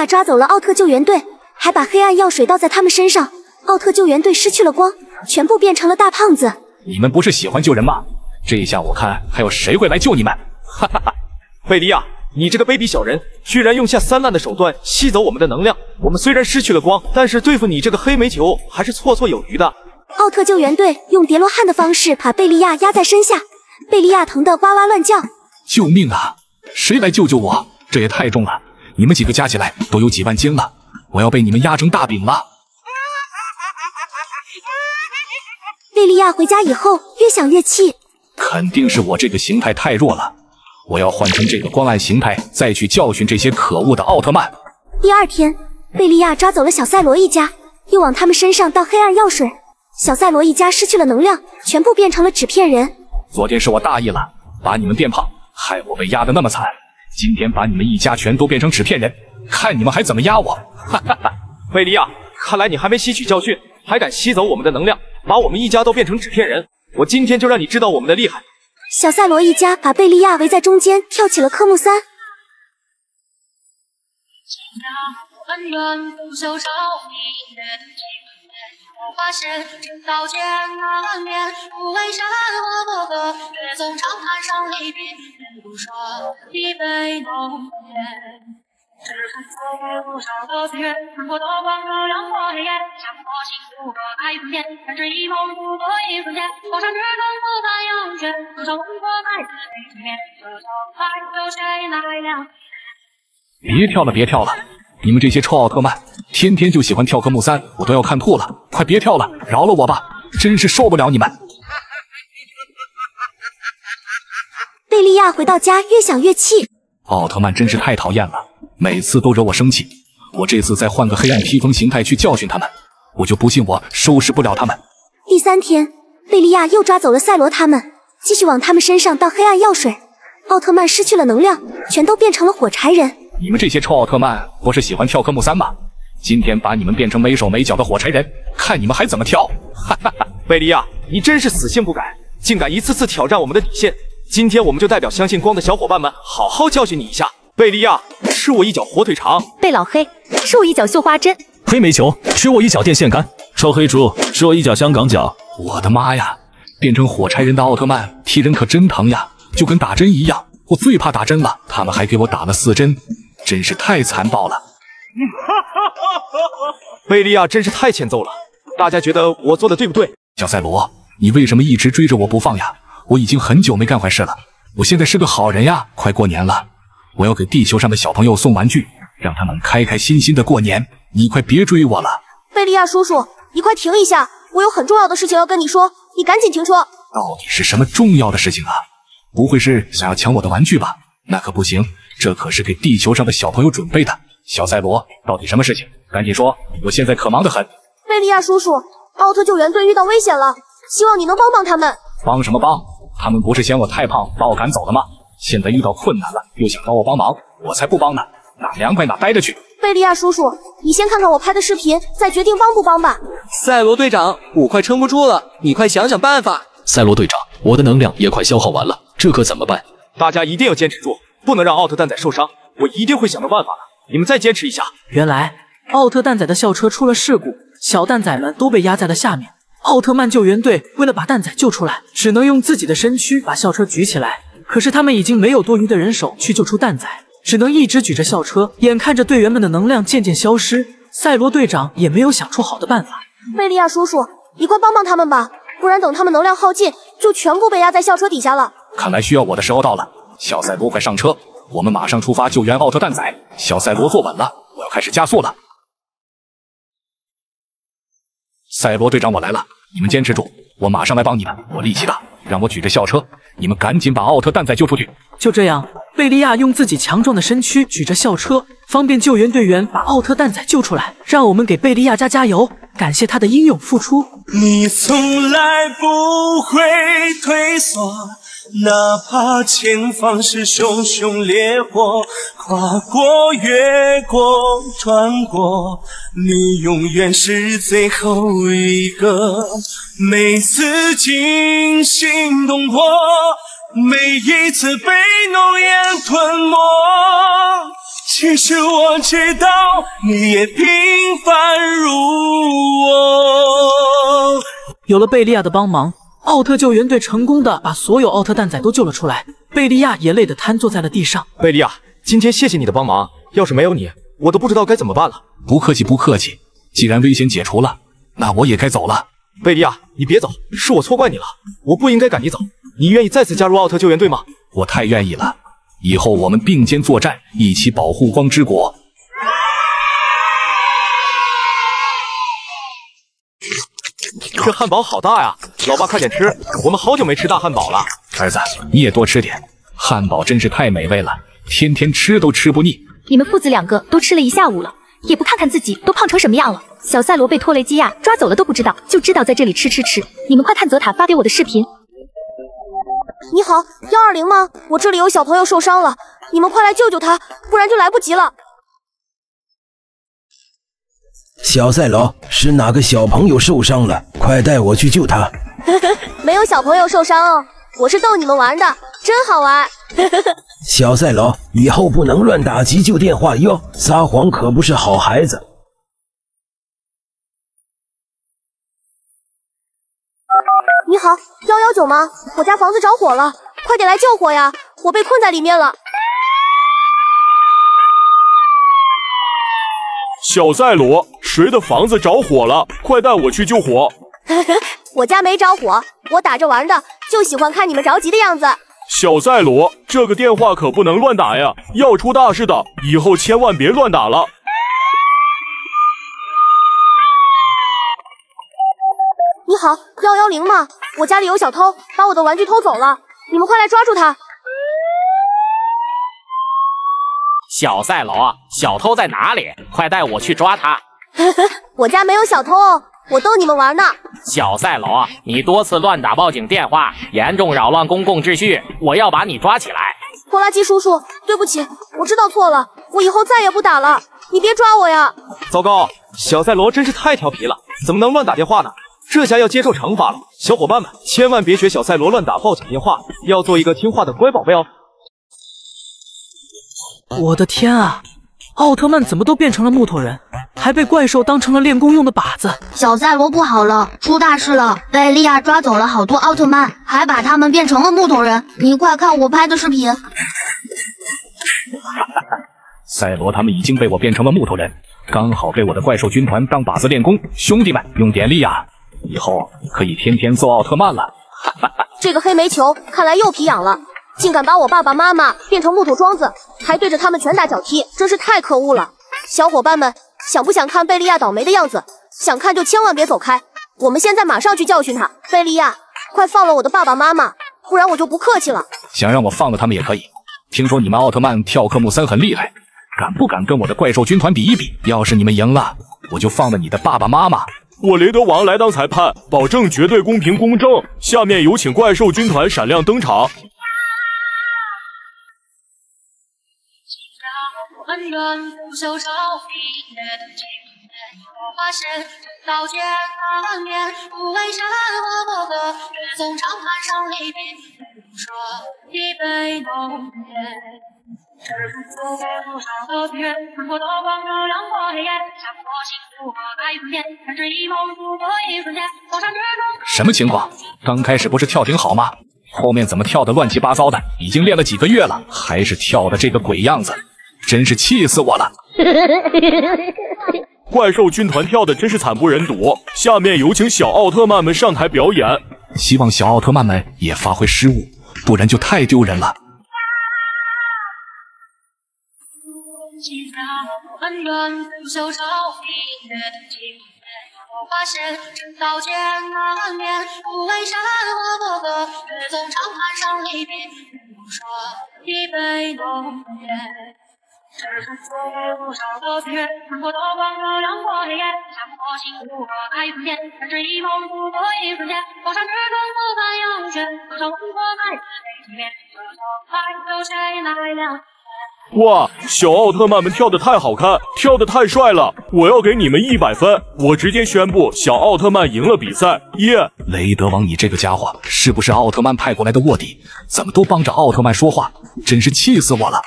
亚抓走了奥特救援队，还把黑暗药水倒在他们身上。奥特救援队失去了光，全部变成了大胖子。你们不是喜欢救人吗？这一下我看还有谁会来救你们？哈哈哈！贝利亚，你这个卑鄙小人，居然用下三滥的手段吸走我们的能量。我们虽然失去了光，但是对付你这个黑煤球还是绰绰有余的。奥特救援队用叠罗汉的方式把贝利亚压在身下，贝利亚疼得哇哇乱叫。救命啊！谁来救救我？这也太重了，你们几个加起来都有几万斤了，我要被你们压成大饼了。贝利亚回家以后越想越气，肯定是我这个形态太弱了，我要换成这个光暗形态，再去教训这些可恶的奥特曼。第二天，贝利亚抓走了小赛罗一家，又往他们身上倒黑暗药水，小赛罗一家失去了能量，全部变成了纸片人。昨天是我大意了，把你们变胖，害我被压得那么惨。今天把你们一家全都变成纸片人，看你们还怎么压我！哈哈哈！贝利亚，看来你还没吸取教训，还敢吸走我们的能量。把我们一家都变成纸片人，我今天就让你知道我们的厉害！小赛罗一家把贝利亚围在中间，跳起了科目三。只看走过多少个岁月，穿过多光照亮我黑夜，向我倾诉个爱从前，弹指一梦度过一瞬间，我上至终不再阳缺，多少问过在此对面，这场还有谁来了？别跳了，别跳了！你们这些臭奥特曼，天天就喜欢跳科目三，我都要看吐了！快别跳了，饶了我吧！真是受不了你们！贝利亚回到家，越想越气。奥特曼真是太讨厌了。每次都惹我生气，我这次再换个黑暗披风形态去教训他们，我就不信我收拾不了他们。第三天，贝利亚又抓走了赛罗他们，继续往他们身上倒黑暗药水。奥特曼失去了能量，全都变成了火柴人。你们这些臭奥特曼，不是喜欢跳科目三吗？今天把你们变成没手没脚的火柴人，看你们还怎么跳！哈哈哈！贝利亚，你真是死性不改，竟敢一次次挑战我们的底线。今天我们就代表相信光的小伙伴们，好好教训你一下。贝利亚，吃我一脚火腿肠；贝老黑，吃我一脚绣花针；黑煤球，吃我一脚电线杆；臭黑猪，吃我一脚香港脚。我的妈呀！变成火柴人的奥特曼踢人可真疼呀，就跟打针一样。我最怕打针了，他们还给我打了四针，真是太残暴了。贝利亚真是太欠揍了，大家觉得我做的对不对？小赛罗，你为什么一直追着我不放呀？我已经很久没干坏事了，我现在是个好人呀。快过年了。我要给地球上的小朋友送玩具，让他们开开心心的过年。你快别追我了，贝利亚叔叔，你快停一下，我有很重要的事情要跟你说，你赶紧停车。到底是什么重要的事情啊？不会是想要抢我的玩具吧？那可不行，这可是给地球上的小朋友准备的。小赛罗，到底什么事情？赶紧说，我现在可忙得很。贝利亚叔叔，奥特救援队遇到危险了，希望你能帮帮他们。帮什么帮？他们不是嫌我太胖把我赶走了吗？现在遇到困难了，又想找我帮忙，我才不帮呢！哪凉快哪待着去！贝利亚叔叔，你先看看我拍的视频，再决定帮不帮吧。赛罗队长，我快撑不住了，你快想想办法。赛罗队长，我的能量也快消耗完了，这可怎么办？大家一定要坚持住，不能让奥特蛋仔受伤，我一定会想到办法的。你们再坚持一下。原来奥特蛋仔的校车出了事故，小蛋仔们都被压在了下面。奥特曼救援队为了把蛋仔救出来，只能用自己的身躯把校车举起来。可是他们已经没有多余的人手去救出蛋仔，只能一直举着校车。眼看着队员们的能量渐渐消失，赛罗队长也没有想出好的办法。贝利亚叔叔，你快帮帮他们吧，不然等他们能量耗尽，就全部被压在校车底下了。看来需要我的时候到了，小赛罗快上车，我们马上出发救援奥特蛋仔。小赛罗坐稳了，我要开始加速了。赛罗队长，我来了，你们坚持住，我马上来帮你们。我力气大。让我举着校车，你们赶紧把奥特蛋仔救出去。就这样，贝利亚用自己强壮的身躯举着校车，方便救援队员把奥特蛋仔救出来。让我们给贝利亚加加油，感谢他的英勇付出。你从来不会退缩。哪怕前方是熊熊烈火，跨过、越过、穿过，你永远是最后一个。每次惊心动魄，每一次被浓烟吞没，其实我知道你也平凡如我。有了贝利亚的帮忙，奥特救援队成功的把所有奥特蛋仔都救了出来。贝利亚也累得瘫坐在了地上。贝利亚，今天谢谢你的帮忙，要是没有你，我都不知道该怎么办了。不客气，不客气。既然危险解除了，那我也该走了。贝利亚，你别走，是我错怪你了，我不应该赶你走。你愿意再次加入奥特救援队吗？我太愿意了。以后我们并肩作战，一起保护光之国。这汉堡好大呀！老爸，快点吃，我们好久没吃大汉堡了。儿子，你也多吃点，汉堡真是太美味了，天天吃都吃不腻。你们父子两个都吃了一下午了，也不看看自己都胖成什么样了。小赛罗被托雷基亚抓走了都不知道，就知道在这里吃吃吃。你们快看泽塔发给我的视频。你好，幺二零吗？我这里有小朋友受伤了，你们快来救救他，不然就来不及了。小赛罗，是哪个小朋友受伤了？快带我去救他。没有小朋友受伤哦，我是逗你们玩的，真好玩。小赛罗，以后不能乱打急救电话哟，撒谎可不是好孩子。你好，幺幺九吗？我家房子着火了，快点来救火呀！我被困在里面了。小赛罗，谁的房子着火了？快带我去救火！我家没着火，我打着玩的，就喜欢看你们着急的样子。小赛罗，这个电话可不能乱打呀，要出大事的，以后千万别乱打了。你好，幺幺零吗？我家里有小偷，把我的玩具偷走了，你们快来抓住他！小赛罗，小偷在哪里？快带我去抓他！我家没有小偷哦，我逗你们玩呢。小赛罗，你多次乱打报警电话，严重扰乱公共秩序，我要把你抓起来。拖拉机叔叔，对不起，我知道错了，我以后再也不打了。你别抓我呀！糟糕，小赛罗真是太调皮了，怎么能乱打电话呢？这下要接受惩罚了。小伙伴们，千万别学小赛罗乱打报警电话，要做一个听话的乖宝贝哦。我的天啊！奥特曼怎么都变成了木头人，还被怪兽当成了练功用的靶子。小赛罗不好了，出大事了！贝利亚抓走了好多奥特曼，还把他们变成了木头人。你快看我拍的视频。赛罗他们已经被我变成了木头人，刚好被我的怪兽军团当靶子练功。兄弟们，用点力啊！以后可以天天揍奥特曼了。这个黑煤球看来又皮痒了。竟敢把我爸爸妈妈变成木头桩子，还对着他们拳打脚踢，真是太可恶了！小伙伴们，想不想看贝利亚倒霉的样子？想看就千万别走开，我们现在马上去教训他！贝利亚，快放了我的爸爸妈妈，不然我就不客气了。想让我放了他们也可以。听说你们奥特曼跳科目三很厉害，敢不敢跟我的怪兽军团比一比？要是你们赢了，我就放了你的爸爸妈妈。我雷德王来当裁判，保证绝对公平公正。下面有请怪兽军团闪亮登场。恩怨不休朝夕的情缘，我发现这道艰难面，不为山河伯格，却总长攀上离别。说一杯浓烈，这风走过多少个月，穿过刀光照亮过黑夜，想过幸福和爱分别，但是一梦度过一瞬间，高山之中。什么情况？刚开始不是跳挺好吗？后面怎么跳的乱七八糟的？已经练了几个月了，还是跳的这个鬼样子。真是气死我了！怪兽军团跳的真是惨不忍睹。下面有请小奥特曼们上台表演。希望小奥特曼们也发挥失误，不然就太丢人了。我发现这道艰难面，不为山河伯格，却总长攀上离别。说一杯浓烈。是走过多少个岁月，穿过刀光照亮过黑夜，想过幸福和爱分别，但是，哇，小奥特曼们跳的太好看，跳的太帅了！我要给你们一百分，我直接宣布小奥特曼赢了比赛！耶！雷德王，你这个家伙是不是奥特曼派过来的卧底？怎么都帮着奥特曼说话？真是气死我了！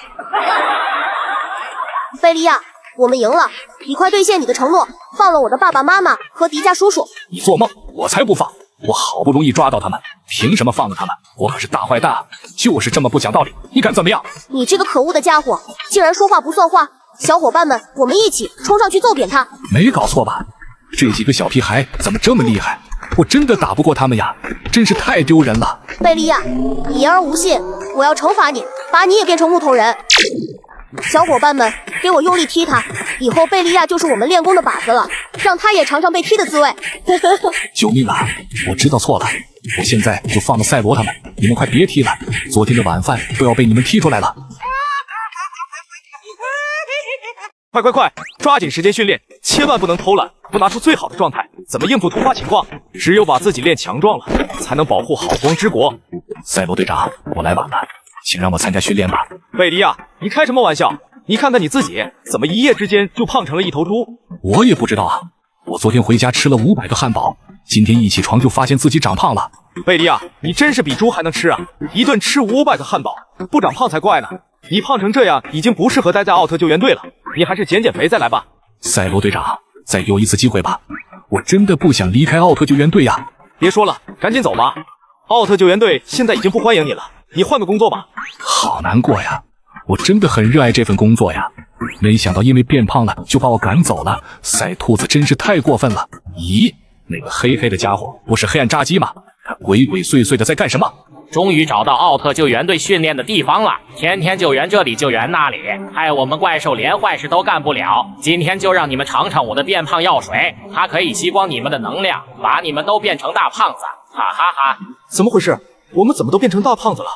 贝利亚，我们赢了，你快兑现你的承诺，放了我的爸爸妈妈和迪迦叔叔。你做梦，我才不放！我好不容易抓到他们，凭什么放了他们？我可是大坏蛋，就是这么不讲道理！你敢怎么样？你这个可恶的家伙，竟然说话不算话！小伙伴们，我们一起冲上去揍扁他！没搞错吧？这几个小屁孩怎么这么厉害？我真的打不过他们呀，真是太丢人了！贝利亚，你言而无信，我要惩罚你，把你也变成木头人！小伙伴们，给我用力踢他！以后贝利亚就是我们练功的靶子了，让他也尝尝被踢的滋味！救命啊！我知道错了，我现在就放了赛罗他们，你们快别踢了，昨天的晚饭都要被你们踢出来了！快快快，抓紧时间训练，千万不能偷懒，不拿出最好的状态，怎么应付突发情况？只有把自己练强壮了，才能保护好光之国。赛罗队长，我来晚了，请让我参加训练吧。贝利亚，你开什么玩笑？你看看你自己，怎么一夜之间就胖成了一头猪？我也不知道啊，我昨天回家吃了五百个汉堡，今天一起床就发现自己长胖了。贝利亚，你真是比猪还能吃啊！一顿吃五百个汉堡，不长胖才怪呢。你胖成这样，已经不适合待在奥特救援队了。你还是减减肥再来吧。赛罗队长，再给我一次机会吧，我真的不想离开奥特救援队呀！别说了，赶紧走吧。奥特救援队现在已经不欢迎你了，你换个工作吧。好难过呀，我真的很热爱这份工作呀，没想到因为变胖了就把我赶走了。赛兔子真是太过分了。咦，那个黑黑的家伙不是黑暗炸鸡吗？他鬼鬼祟祟的在干什么？终于找到奥特救援队训练的地方了，天天救援这里救援那里，害我们怪兽连坏事都干不了。今天就让你们尝尝我的变胖药水，它可以吸光你们的能量，把你们都变成大胖子，哈哈哈！怎么回事？我们怎么都变成大胖子了？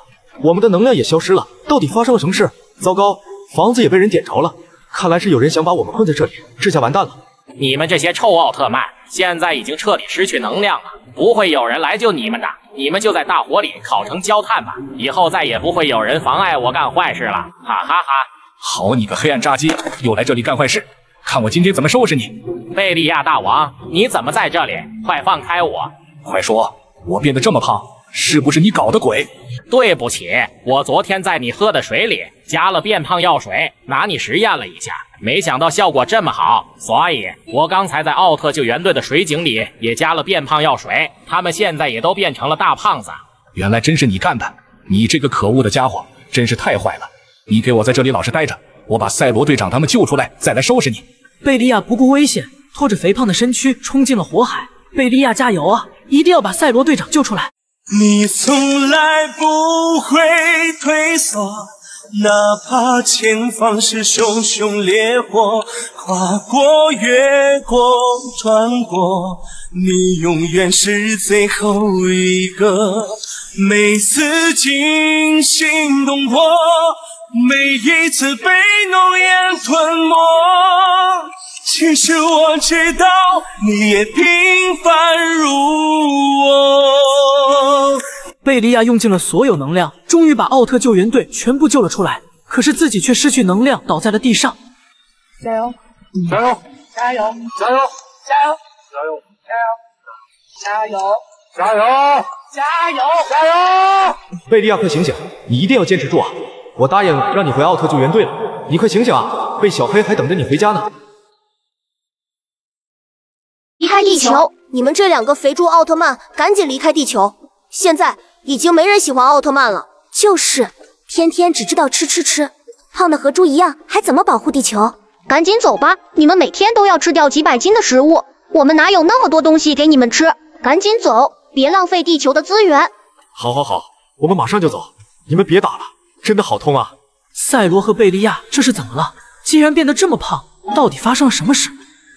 我们的能量也消失了，到底发生了什么事？糟糕，房子也被人点着了，看来是有人想把我们困在这里，这下完蛋了。你们这些臭奥特曼，现在已经彻底失去能量了，不会有人来救你们的。你们就在大火里烤成焦炭吧，以后再也不会有人妨碍我干坏事了，哈哈哈！好你个黑暗炸鸡，又来这里干坏事，看我今天怎么收拾你！贝利亚大王，你怎么在这里？快放开我！快说，我变得这么胖，是不是你搞的鬼？对不起，我昨天在你喝的水里加了变胖药水，拿你实验了一下。没想到效果这么好，所以我刚才在奥特救援队的水井里也加了变胖药水，他们现在也都变成了大胖子。原来真是你干的！你这个可恶的家伙，真是太坏了！你给我在这里老实待着，我把赛罗队长他们救出来，再来收拾你。贝利亚不顾危险，拖着肥胖的身躯冲进了火海。贝利亚加油啊！一定要把赛罗队长救出来！你从来不会退缩。哪怕前方是熊熊烈火，跨过、越过、穿过，你永远是最后一个。每次惊心动魄，每一次被浓烟吞没，其实我知道你也平凡如我。贝利亚用尽了所有能量，终于把奥特救援队全部救了出来。可是自己却失去能量，倒在了地上。加油！加油！加油！加油！加油！加油！加油！加油！加油！加油！加油！贝利亚，快醒醒！你一定要坚持住啊！我答应让你回奥特救援队了，你快醒醒啊！贝小黑还等着你回家呢。离开地球！你们这两个肥猪奥特曼，赶紧离开地球！现在。已经没人喜欢奥特曼了，就是天天只知道吃吃吃，胖的和猪一样，还怎么保护地球？赶紧走吧，你们每天都要吃掉几百斤的食物，我们哪有那么多东西给你们吃？赶紧走，别浪费地球的资源。好，好，好，我们马上就走。你们别打了，真的好痛啊！赛罗和贝利亚这是怎么了？竟然变得这么胖，到底发生了什么事？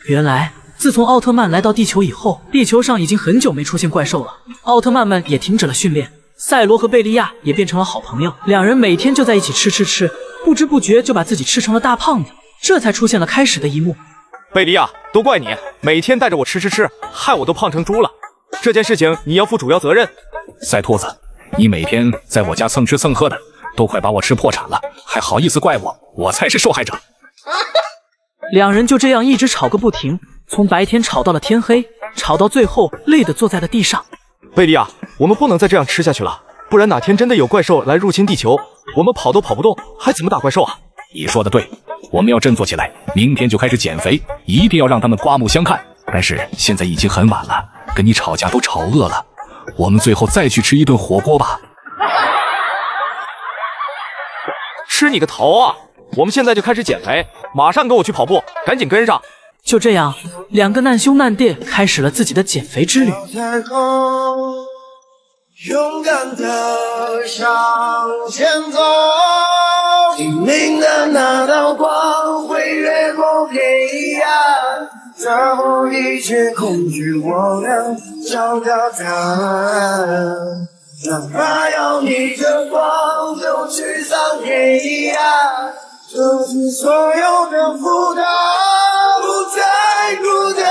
原来。自从奥特曼来到地球以后，地球上已经很久没出现怪兽了。奥特曼们也停止了训练，赛罗和贝利亚也变成了好朋友，两人每天就在一起吃吃吃，不知不觉就把自己吃成了大胖子。这才出现了开始的一幕。贝利亚，都怪你，每天带着我吃吃吃，害我都胖成猪了。这件事情你要负主要责任。赛兔子，你每天在我家蹭吃蹭喝的，都快把我吃破产了，还好意思怪我？我才是受害者。两人就这样一直吵个不停。从白天吵到了天黑，吵到最后累得坐在了地上。贝利亚，我们不能再这样吃下去了，不然哪天真的有怪兽来入侵地球，我们跑都跑不动，还怎么打怪兽啊？你说的对，我们要振作起来，明天就开始减肥，一定要让他们刮目相看。但是现在已经很晚了，跟你吵架都吵饿了，我们最后再去吃一顿火锅吧。吃你个头啊！我们现在就开始减肥，马上跟我去跑步，赶紧跟上。就这样，两个难兄难弟开始了自己的减肥之旅。太空，勇敢的向前走，黎明的那道光会越过黑暗，打破一切恐惧，我们找到答案。哪怕要逆着光，就驱散黑暗，收起所有的负担，再孤单，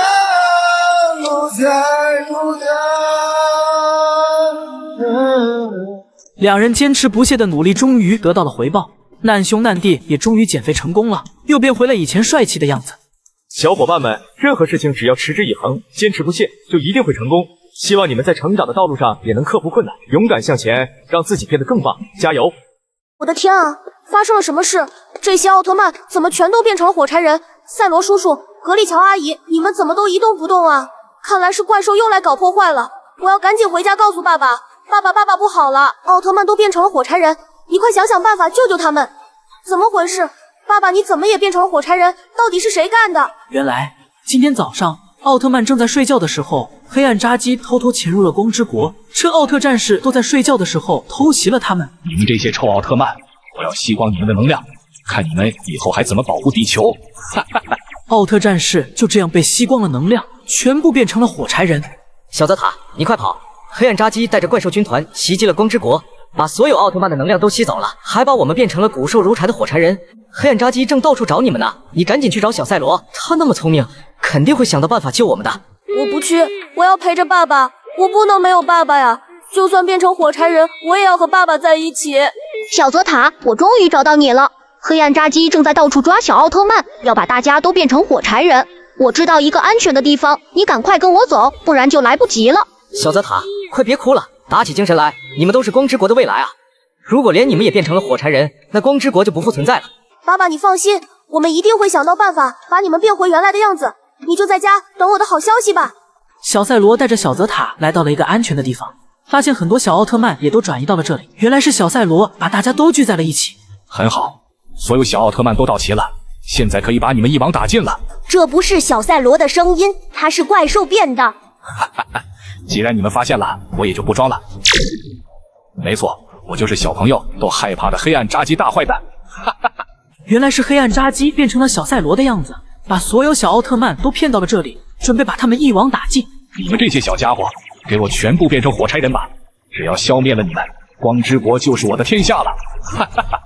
不再孤单。两人坚持不懈的努力，终于得到了回报。难兄难弟也终于减肥成功了，又变回了以前帅气的样子。小伙伴们，任何事情只要持之以恒，坚持不懈，就一定会成功。希望你们在成长的道路上也能克服困难，勇敢向前，让自己变得更棒。加油！我的天啊，发生了什么事？这些奥特曼怎么全都变成了火柴人？赛罗叔叔、格丽乔阿姨，你们怎么都一动不动啊？看来是怪兽又来搞破坏了。我要赶紧回家告诉爸爸。爸爸，爸爸不好了，奥特曼都变成了火柴人，你快想想办法救救他们。怎么回事？爸爸，你怎么也变成了火柴人？到底是谁干的？原来今天早上奥特曼正在睡觉的时候，黑暗扎基偷偷潜入了光之国，趁奥特战士都在睡觉的时候偷袭了他们。你们这些臭奥特曼，我要吸光你们的能量，看你们以后还怎么保护地球！哈哈哈！奥特战士就这样被吸光了能量，全部变成了火柴人。小泽塔，你快跑！黑暗扎基带着怪兽军团袭击了光之国，把所有奥特曼的能量都吸走了，还把我们变成了骨瘦如柴的火柴人。黑暗扎基正到处找你们呢，你赶紧去找小赛罗，他那么聪明，肯定会想到办法救我们的。我不去，我要陪着爸爸，我不能没有爸爸呀！就算变成火柴人，我也要和爸爸在一起。小泽塔，我终于找到你了。黑暗扎基正在到处抓小奥特曼，要把大家都变成火柴人。我知道一个安全的地方，你赶快跟我走，不然就来不及了。小泽塔，快别哭了，打起精神来，你们都是光之国的未来啊！如果连你们也变成了火柴人，那光之国就不复存在了。爸爸，你放心，我们一定会想到办法把你们变回原来的样子。你就在家等我的好消息吧。小赛罗带着小泽塔来到了一个安全的地方，发现很多小奥特曼也都转移到了这里。原来是小赛罗把大家都聚在了一起。很好，所有小奥特曼都到齐了，现在可以把你们一网打尽了。这不是小赛罗的声音，他是怪兽变的。哈哈哈！既然你们发现了，我也就不装了。没错，我就是小朋友都害怕的黑暗扎基大坏蛋。哈哈哈！原来是黑暗扎基变成了小赛罗的样子，把所有小奥特曼都骗到了这里，准备把他们一网打尽。你们这些小家伙，给我全部变成火柴人吧！只要消灭了你们，光之国就是我的天下了。哈哈哈！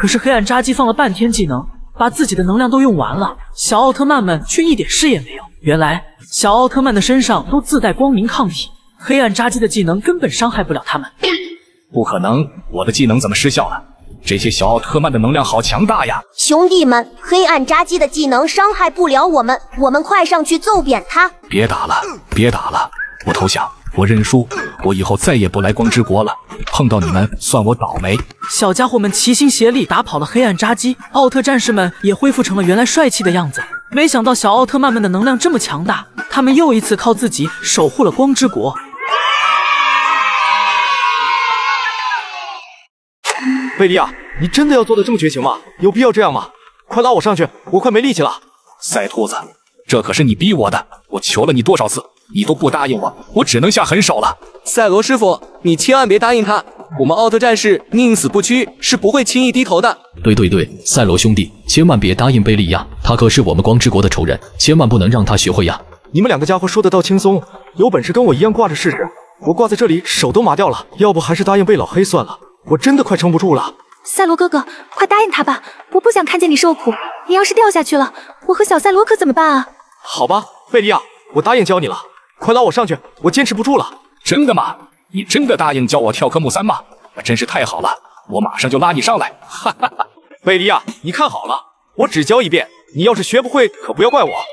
可是黑暗扎基放了半天技能，把自己的能量都用完了，小奥特曼们却一点事也没有。原来小奥特曼的身上都自带光明抗体，黑暗扎基的技能根本伤害不了他们。不可能，我的技能怎么失效了？这些小奥特曼的能量好强大呀！兄弟们，黑暗扎基的技能伤害不了我们，我们快上去揍扁他！别打了，别打了，我投降，我认输，我以后再也不来光之国了。碰到你们，算我倒霉。小家伙们齐心协力打跑了黑暗扎基，奥特战士们也恢复成了原来帅气的样子。没想到小奥特曼们的能量这么强大，他们又一次靠自己守护了光之国。贝利亚，你真的要做的这么绝情吗？有必要这样吗？快拉我上去，我快没力气了。赛兔子，这可是你逼我的，我求了你多少次，你都不答应我，我只能下狠手了。赛罗师傅，你千万别答应他，我们奥特战士宁死不屈，是不会轻易低头的。对对对，赛罗兄弟，千万别答应贝利亚，他可是我们光之国的仇人，千万不能让他学会呀。你们两个家伙说的倒轻松，有本事跟我一样挂着试试。我挂在这里手都麻掉了，要不还是答应贝老黑算了。我真的快撑不住了，赛罗哥哥，快答应他吧！我不想看见你受苦。你要是掉下去了，我和小赛罗可怎么办啊？好吧，贝利亚，我答应教你了。快拉我上去，我坚持不住了。真的吗？你真的答应教我跳科目三吗？那真是太好了，我马上就拉你上来。哈哈哈！贝利亚，你看好了，我只教一遍，你要是学不会，可不要怪我。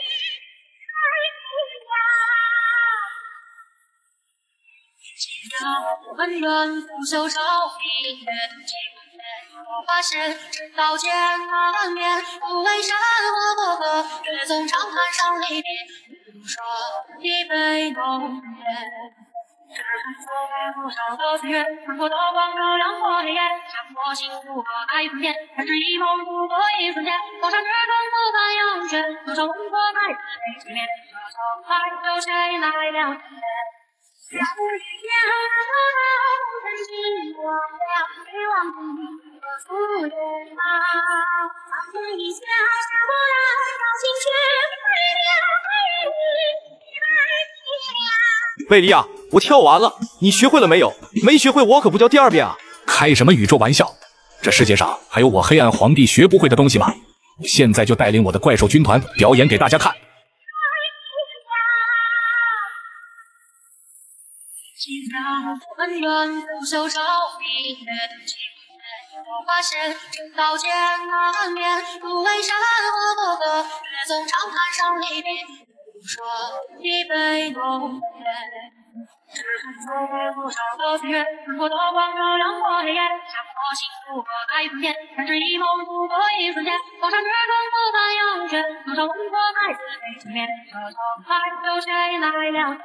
温润不朽照明的纪念，我化身，真刀剑难辨，不为山河过客，却总长攀上离别，不说一杯浓烈。为你来体谅。贝利亚，我跳完了，你学会了没有？没学会，我可不教第二遍啊！开什么宇宙玩笑？这世界上还有我黑暗皇帝学不会的东西吗？我现在就带领我的怪兽军团表演给大家看。一杯浓烈。只看所谓多少个岁月，穿过刀光照亮过黑夜，想破心如何爱分辨？弹指一梦，度过一瞬间，多少痴根不凡阳泉，多少温和在此被熄灭，这场还有谁来了解？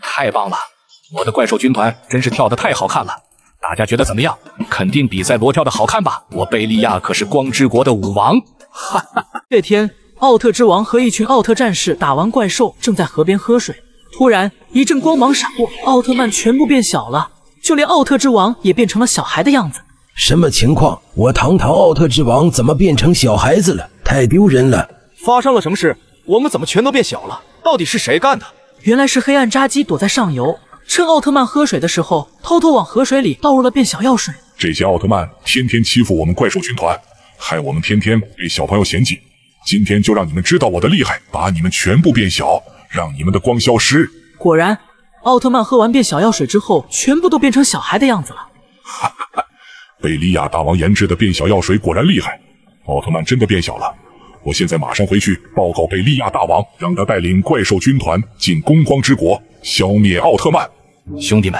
太棒了！我的怪兽军团真是跳得太好看了，大家觉得怎么样？肯定比赛罗跳的好看吧？我贝利亚可是光之国的舞王。哈 哈这天，奥特之王和一群奥特战士打完怪兽，正在河边喝水。突然，一阵光芒闪过，奥特曼全部变小了，就连奥特之王也变成了小孩的样子。什么情况？我堂堂奥特之王怎么变成小孩子了？太丢人了！发生了什么事？我们怎么全都变小了？到底是谁干的？原来是黑暗扎基躲在上游，趁奥特曼喝水的时候，偷偷往河水里倒入了变小药水。这些奥特曼天天欺负我们怪兽军团，害我们天天被小朋友嫌弃。今天就让你们知道我的厉害，把你们全部变小，让你们的光消失。果然，奥特曼喝完变小药水之后，全部都变成小孩的样子了。哈 哈贝利亚大王研制的变小药水果然厉害，奥特曼真的变小了。我现在马上回去报告贝利亚大王，让他带领怪兽军团进攻光之国，消灭奥特曼。兄弟们，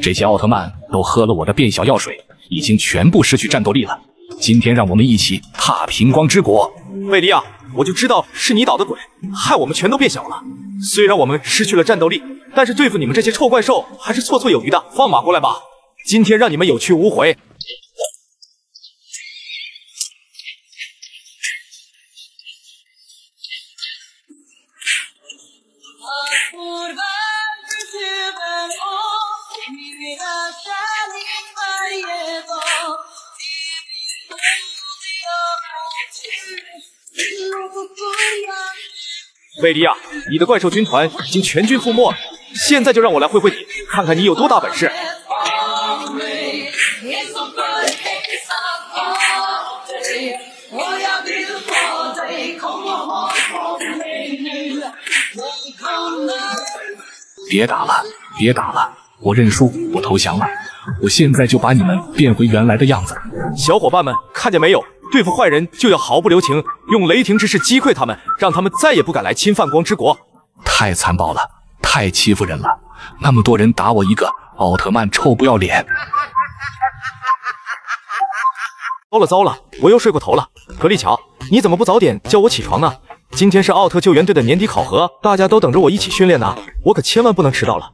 这些奥特曼都喝了我的变小药水，已经全部失去战斗力了。今天让我们一起踏平光之国。贝利亚，我就知道是你捣的鬼，害我们全都变小了。虽然我们失去了战斗力，但是对付你们这些臭怪兽还是绰绰有余的。放马过来吧，今天让你们有去无回。贝利亚，你的怪兽军团已经全军覆没了，现在就让我来会会你，看看你有多大本事。别打了，别打了，我认输，我投降了。我现在就把你们变回原来的样子。小伙伴们，看见没有？对付坏人就要毫不留情，用雷霆之势击溃他们，让他们再也不敢来侵犯光之国。太残暴了，太欺负人了！那么多人打我一个，奥特曼臭不要脸！糟了糟了，我又睡过头了。格力乔，你怎么不早点叫我起床呢？今天是奥特救援队的年底考核，大家都等着我一起训练呢，我可千万不能迟到了。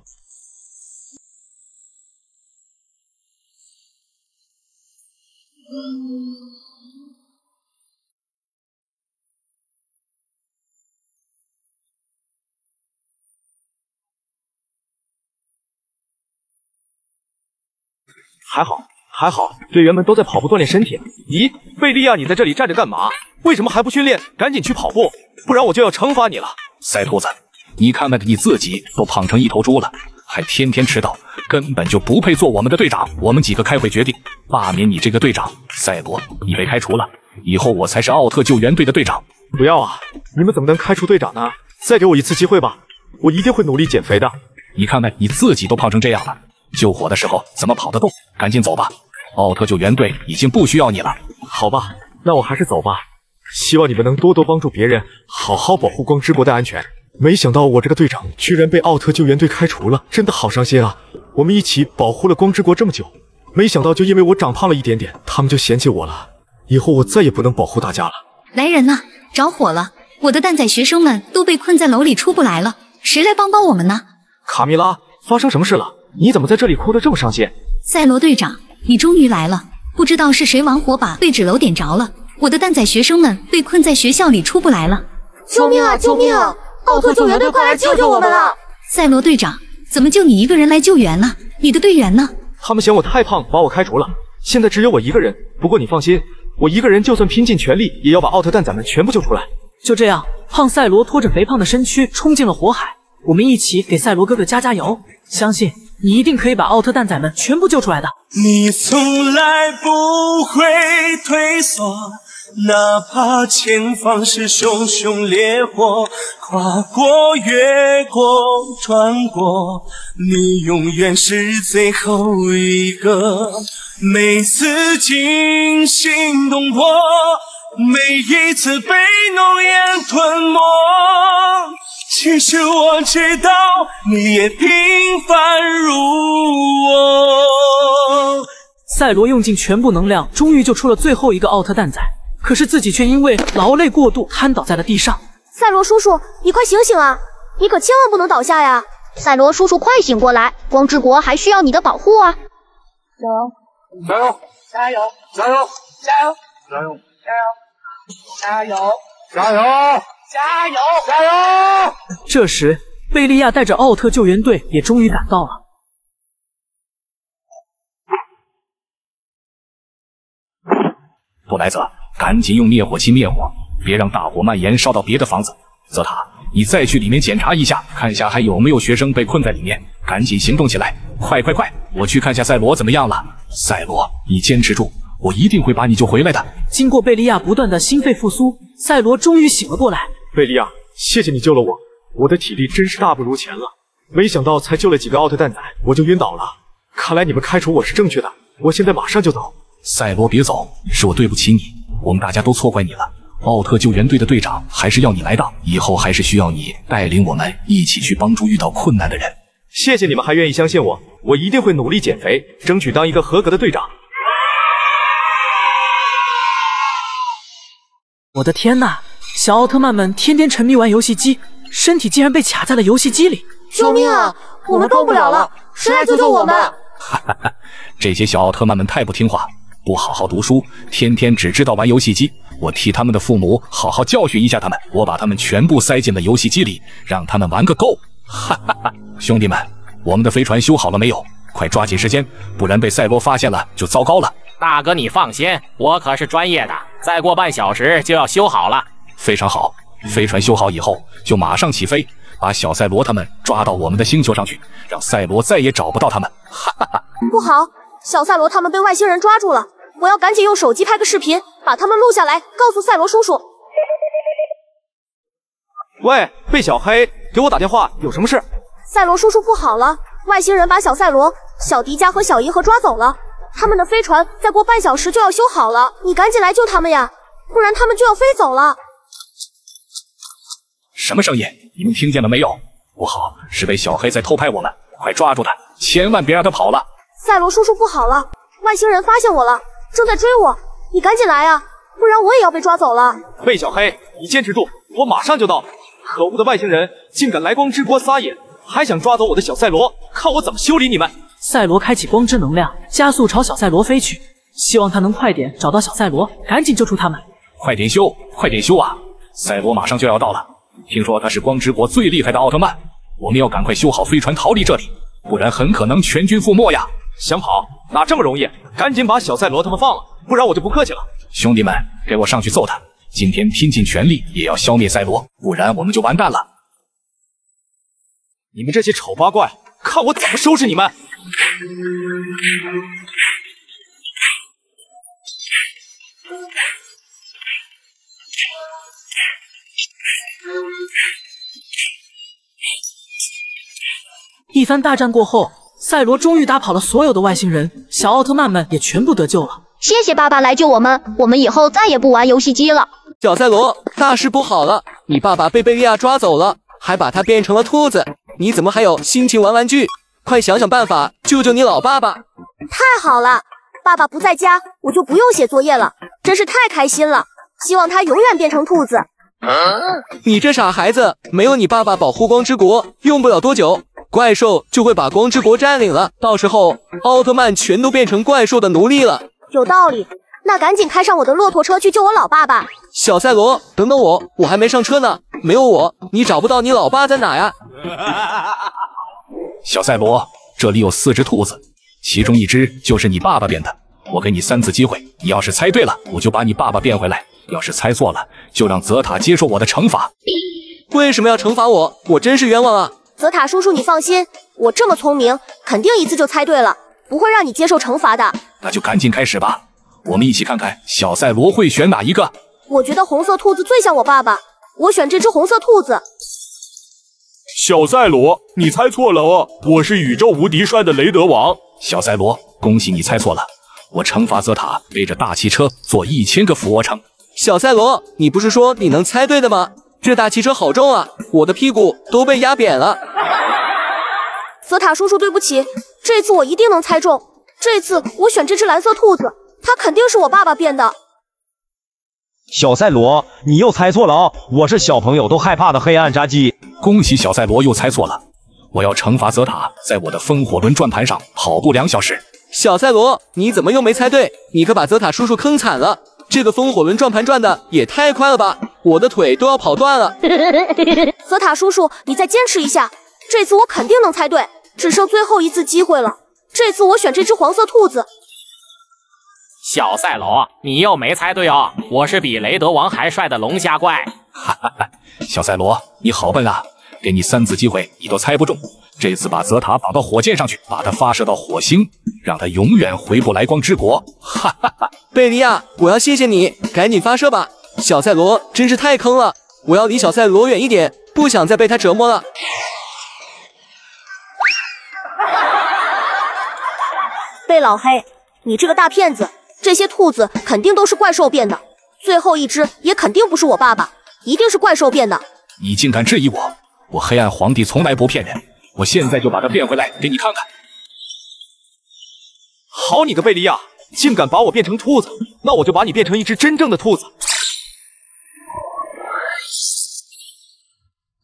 还好，还好，队员们都在跑步锻炼身体。咦，贝利亚，你在这里站着干嘛？为什么还不训练？赶紧去跑步，不然我就要惩罚你了。赛兔子，你看看你自己都胖成一头猪了，还天天迟到，根本就不配做我们的队长。我们几个开会决定，罢免你这个队长。赛罗，你被开除了，以后我才是奥特救援队的队长。不要啊！你们怎么能开除队长呢？再给我一次机会吧，我一定会努力减肥的。你看看你自己都胖成这样了，救火的时候怎么跑得动？赶紧走吧，奥特救援队已经不需要你了。好吧，那我还是走吧。希望你们能多多帮助别人，好好保护光之国的安全。没想到我这个队长居然被奥特救援队开除了，真的好伤心啊！我们一起保护了光之国这么久，没想到就因为我长胖了一点点，他们就嫌弃我了。以后我再也不能保护大家了。来人呐，着火了！我的蛋仔学生们都被困在楼里出不来了，谁来帮帮我们呢？卡米拉，发生什么事了？你怎么在这里哭得这么伤心？赛罗队长，你终于来了！不知道是谁玩火把被纸楼点着了，我的蛋仔学生们被困在学校里出不来了。救命啊！救命啊！奥特救援队快来救救我们了！赛罗队长，怎么就你一个人来救援了？你的队员呢？他们嫌我太胖，把我开除了。现在只有我一个人。不过你放心，我一个人就算拼尽全力，也要把奥特蛋仔们全部救出来。就这样，胖赛罗拖着肥胖的身躯冲进了火海。我们一起给赛罗哥哥加加油，相信你一定可以把奥特蛋仔们全部救出来的。你从来不会退缩，哪怕前方是熊熊烈火，跨过、越过、穿过，你永远是最后一个。每次惊心动魄，每一次被浓烟吞没。其实我知道，你也平凡如我。赛罗用尽全部能量，终于救出了最后一个奥特蛋仔，可是自己却因为劳累过度瘫倒在了地上。赛罗叔叔，你快醒醒啊！你可千万不能倒下呀！赛罗叔叔，快醒过来！光之国还需要你的保护啊！加油！加油！加油！加油！加油！加油！加油！加油！加油！加油！加油这时，贝利亚带着奥特救援队也终于赶到了。布莱泽，赶紧用灭火器灭火，别让大火蔓延烧到别的房子。泽塔，你再去里面检查一下，看下还有没有学生被困在里面。赶紧行动起来！快快快！我去看下赛罗怎么样了。赛罗，你坚持住，我一定会把你救回来的。经过贝利亚不断的心肺复苏，赛罗终于醒了过来。贝利亚，谢谢你救了我，我的体力真是大不如前了。没想到才救了几个奥特蛋仔，我就晕倒了。看来你们开除我是正确的，我现在马上就走。赛罗，别走，是我对不起你，我们大家都错怪你了。奥特救援队的队长还是要你来当，以后还是需要你带领我们一起去帮助遇到困难的人。谢谢你们还愿意相信我，我一定会努力减肥，争取当一个合格的队长。我的天呐，小奥特曼们天天沉迷玩游戏机，身体竟然被卡在了游戏机里！救命啊！我们动不了了，谁来救救我们？哈哈哈，这些小奥特曼们太不听话，不好好读书，天天只知道玩游戏机。我替他们的父母好好教训一下他们，我把他们全部塞进了游戏机里，让他们玩个够！哈哈哈，兄弟们，我们的飞船修好了没有？快抓紧时间，不然被赛罗发现了就糟糕了。大哥，你放心，我可是专业的，再过半小时就要修好了。非常好，飞船修好以后就马上起飞，把小赛罗他们抓到我们的星球上去，让赛罗再也找不到他们。哈哈哈！不好，小赛罗他们被外星人抓住了，我要赶紧用手机拍个视频，把他们录下来，告诉赛罗叔叔。喂，贝小黑，给我打电话，有什么事？赛罗叔叔不好了，外星人把小赛罗、小迪迦和小银河抓走了。他们的飞船再过半小时就要修好了，你赶紧来救他们呀，不然他们就要飞走了。什么声音？你们听见了没有？不好，是被小黑在偷拍我们，快抓住他，千万别让他跑了。赛罗叔叔不好了，外星人发现我了，正在追我，你赶紧来啊，不然我也要被抓走了。贝小黑，你坚持住，我马上就到。可恶的外星人竟敢来光之国撒野，还想抓走我的小赛罗，看我怎么修理你们！赛罗开启光之能量，加速朝小赛罗飞去，希望他能快点找到小赛罗，赶紧救出他们。快点修，快点修啊！赛罗马上就要到了，听说他是光之国最厉害的奥特曼，我们要赶快修好飞船逃离这里，不然很可能全军覆没呀！想跑哪这么容易？赶紧把小赛罗他们放了，不然我就不客气了。兄弟们，给我上去揍他！今天拼尽全力也要消灭赛罗，不然我们就完蛋了！你们这些丑八怪，看我怎么收拾你们！一番大战过后，赛罗终于打跑了所有的外星人，小奥特曼们也全部得救了。谢谢爸爸来救我们，我们以后再也不玩游戏机了。小赛罗，大事不好了！你爸爸被贝利亚抓走了，还把他变成了兔子，你怎么还有心情玩玩具？快想想办法救救你老爸吧！太好了，爸爸不在家，我就不用写作业了，真是太开心了。希望他永远变成兔子。你这傻孩子，没有你爸爸保护光之国，用不了多久，怪兽就会把光之国占领了。到时候，奥特曼全都变成怪兽的奴隶了。有道理，那赶紧开上我的骆驼车去救我老爸吧。小赛罗，等等我，我还没上车呢。没有我，你找不到你老爸在哪呀？小赛罗，这里有四只兔子，其中一只就是你爸爸变的。我给你三次机会，你要是猜对了，我就把你爸爸变回来；要是猜错了，就让泽塔接受我的惩罚。为什么要惩罚我？我真是冤枉啊！泽塔叔叔，你放心，我这么聪明，肯定一次就猜对了，不会让你接受惩罚的。那就赶紧开始吧，我们一起看看小赛罗会选哪一个。我觉得红色兔子最像我爸爸，我选这只红色兔子。小赛罗，你猜错了哦，我是宇宙无敌帅的雷德王。小赛罗，恭喜你猜错了，我惩罚泽塔背着大汽车做一千个俯卧撑。小赛罗，你不是说你能猜对的吗？这大汽车好重啊，我的屁股都被压扁了。泽塔叔叔，对不起，这次我一定能猜中。这次我选这只蓝色兔子，它肯定是我爸爸变的。小赛罗，你又猜错了哦，我是小朋友都害怕的黑暗扎基。恭喜小赛罗又猜错了，我要惩罚泽塔在我的风火轮转盘上跑步两小时。小赛罗，你怎么又没猜对？你可把泽塔叔叔坑惨了。这个风火轮转盘转的也太快了吧，我的腿都要跑断了。泽塔叔叔，你再坚持一下，这次我肯定能猜对，只剩最后一次机会了。这次我选这只黄色兔子。小赛罗，你又没猜对哦，我是比雷德王还帅的龙虾怪。哈哈哈，小赛罗，你好笨啊！给你三次机会，你都猜不中。这次把泽塔绑到火箭上去，把它发射到火星，让它永远回不来光之国。哈哈哈！贝利亚，我要谢谢你，赶紧发射吧。小赛罗真是太坑了，我要离小赛罗远一点，不想再被他折磨了。贝老黑，你这个大骗子！这些兔子肯定都是怪兽变的，最后一只也肯定不是我爸爸，一定是怪兽变的。你竟敢质疑我！我黑暗皇帝从来不骗人，我现在就把它变回来给你看看。好你个贝利亚，竟敢把我变成兔子，那我就把你变成一只真正的兔子。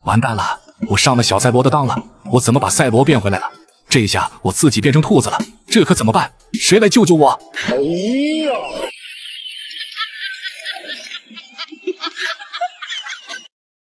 完蛋了，我上了小赛罗的当了，我怎么把赛罗变回来了？这下我自己变成兔子了，这可怎么办？谁来救救我？哎呀！